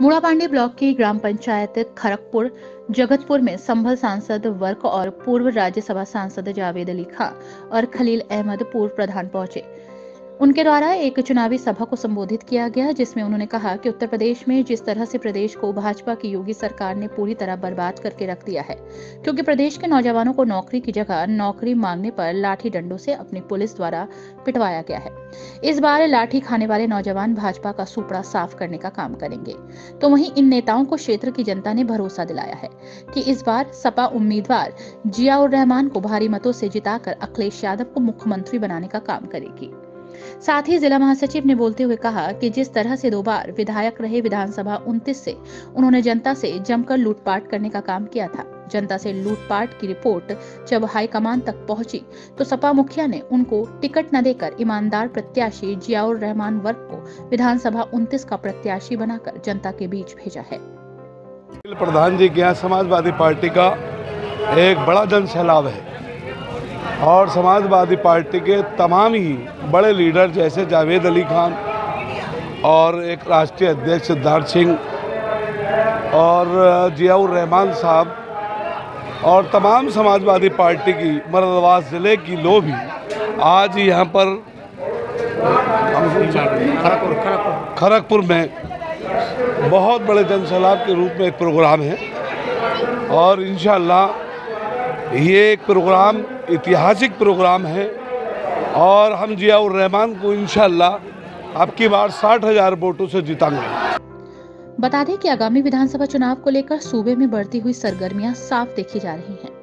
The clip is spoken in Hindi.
मूड़ा पांडे ब्लॉक की ग्राम पंचायत खरगपुर, जगतपुर में संभल सांसद वर्क और पूर्व राज्यसभा सांसद जावेद अली खां और खलील अहमद पूर्व प्रधान पहुँचे। उनके द्वारा एक चुनावी सभा को संबोधित किया गया, जिसमें उन्होंने कहा कि उत्तर प्रदेश में जिस तरह से प्रदेश को भाजपा की योगी सरकार ने पूरी तरह बर्बाद करके रख दिया है, क्योंकि प्रदेश के नौजवानों को नौकरी की जगह नौकरी मांगने पर लाठी डंडों से अपनी पुलिस द्वारा पिटवाया गया है। इस बार लाठी खाने वाले नौजवान भाजपा का सुपड़ा साफ़ करने का काम करेंगे। तो वहीं इन नेताओं को क्षेत्र की जनता ने भरोसा दिलाया है कि इस बार सपा उम्मीदवार जियाउर रहमान को भारी मतों से जिताकर अखिलेश यादव को मुख्यमंत्री बनाने का काम करेगी। साथ ही जिला महासचिव ने बोलते हुए कहा कि जिस तरह से दो बार विधायक रहे विधानसभा 29 से, उन्होंने जनता से जमकर लूटपाट करने का काम किया था। जनता से लूटपाट की रिपोर्ट जब हाईकमान तक पहुँची तो सपा मुखिया ने उनको टिकट न देकर ईमानदार प्रत्याशी जियाउर रहमान वर्ग को विधानसभा 29 का प्रत्याशी बनाकर जनता के बीच भेजा है। प्रधान जी के समाजवादी पार्टी का एक बड़ा जन सैलाब है। और समाजवादी पार्टी के तमाम ही बड़े लीडर जैसे जावेद अली खान और एक राष्ट्रीय अध्यक्ष सिद्धार्थ सिंह और जियाउर रहमान साहब और तमाम समाजवादी पार्टी की, मरदवास ज़िले की लोग भी आज यहाँ पर खड़गपुर में बहुत बड़े जनसैलाब के रूप में एक प्रोग्राम है और इन ये एक प्रोग्राम ऐतिहासिक प्रोग्राम है और हम जियाउर रहमान को इनशाला आपकी बार साठ हज़ार वोटों से जिताएँगे बता दें कि आगामी विधानसभा चुनाव को लेकर सूबे में बढ़ती हुई सरगर्मियाँ साफ़ देखी जा रही हैं।